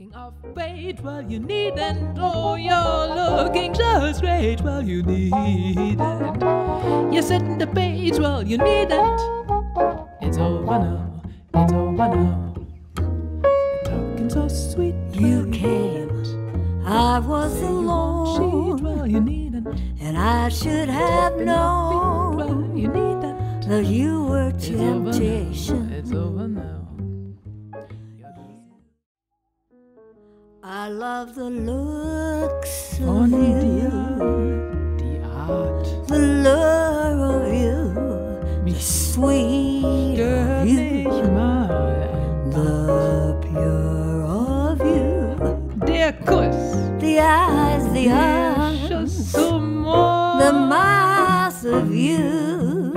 Talking of fate, well, you needn't. Oh, you're looking just great, well, you need it. You're setting the page, well, you need it. It's over now, it's over now. You're talking so sweet, You came, I was alone, well, you needn't. and I should have known Well, you needn't. that you were It's over now, temptation. It's over now. I love the looks On of the you, the art, the lure of you, me sweet of mich you, mal. the pure of you, Der Kuss, the eyes, the der eyes. Schuss zum Ohr. The miles of you,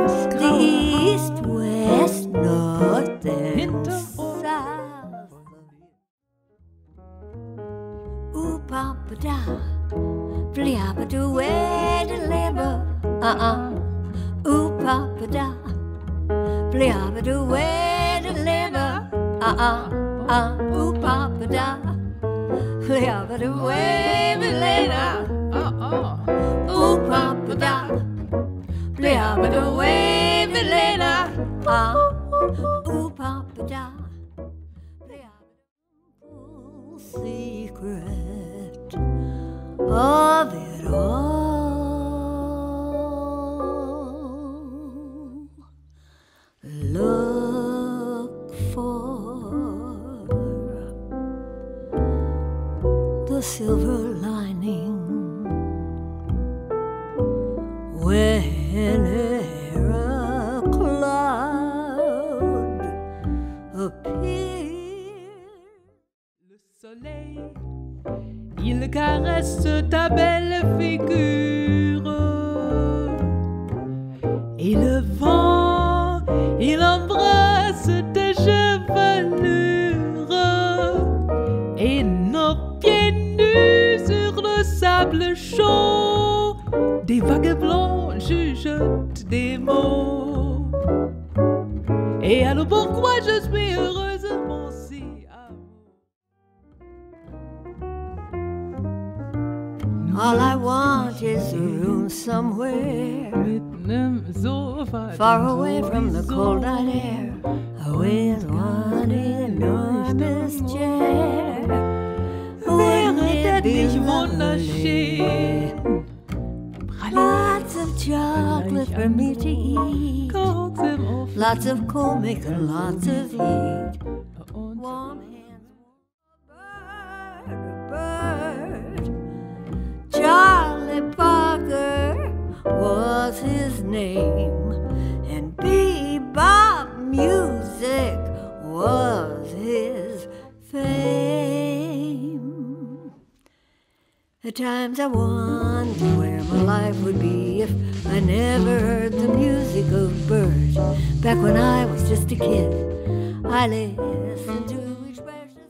labor. Uh uh. Ooh, papa da, fliappa do way to labor. Uh uh. Uh. Ooh, papa da, fliappa do way to later. Oh, oh. Ooh, papa da, play up the wave it later. Ah, ooh, papa da, the secret silver lining whenever a cloud appears. Le soleil, il caresse ta belle figure. Et le vent, il embrasse ta sable chaud, des vagues blanches chuchotent des mots. Et alors pourquoi je suis heureuse, mon si? All I want is a room somewhere Mit nem Sofa, far away from the cold night air. With one enormous. Wouldn't Wäre it das be nicht lovely? wunderschön? Lots of chocolate for me to eat. Koks im Ofen Lots of coal making lots of heat. Warm hands, bird. Charlie Parker was his name, At times I wonder where my life would be if I never heard the music of birds. Back when I was just a kid, I listened to each precious.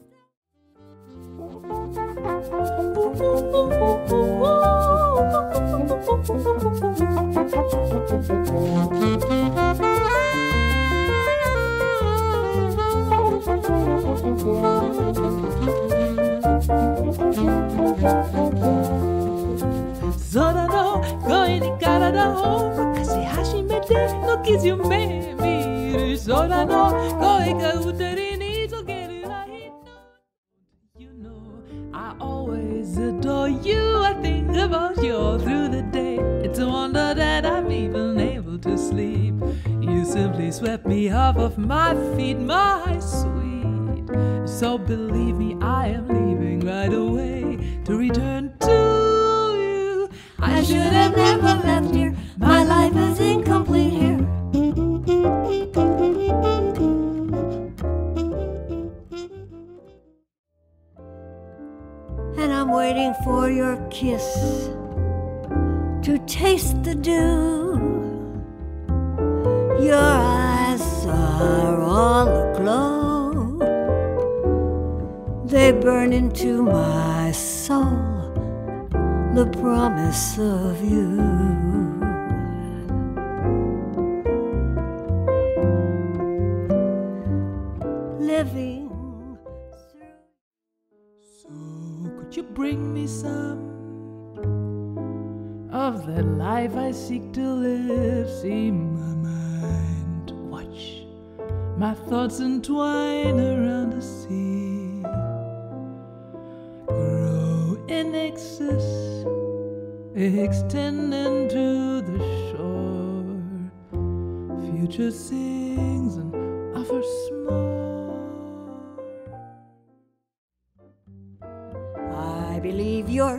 You know I always adore you. I think about you all through the day. It's a wonder that I'm even able to sleep. You simply swept me off of my feet My sweet. So believe me I am leaving right away To return to you. I should have never left your kiss to taste the dew. Your eyes are all aglow. They burn into my soul the promise of you. Living bring me some of that life I seek to live? See my mind, watch my thoughts entwine around the sea, grow in excess, extending to the shore. Future sings and offers more. Believe you're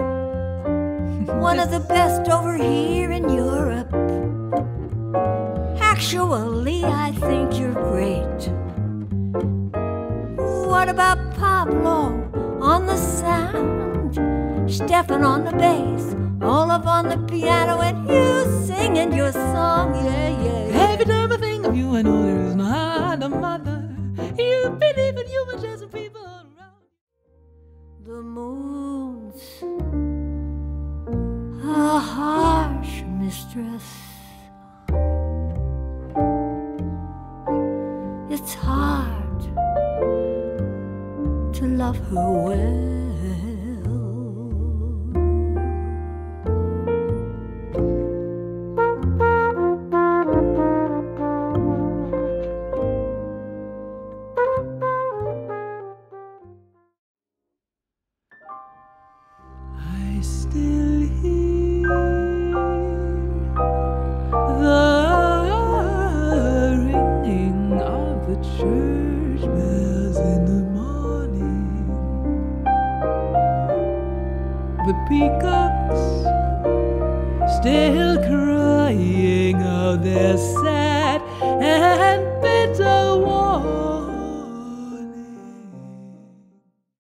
one of the best over here in Europe. Actually, I think you're great. What about Pablo on the sound? Stefan on the bass, Olav on the piano, and you singing your song, yeah, yeah. Every time I think of you, I know there is not It's hard to love her well. The peacocks still crying out their sad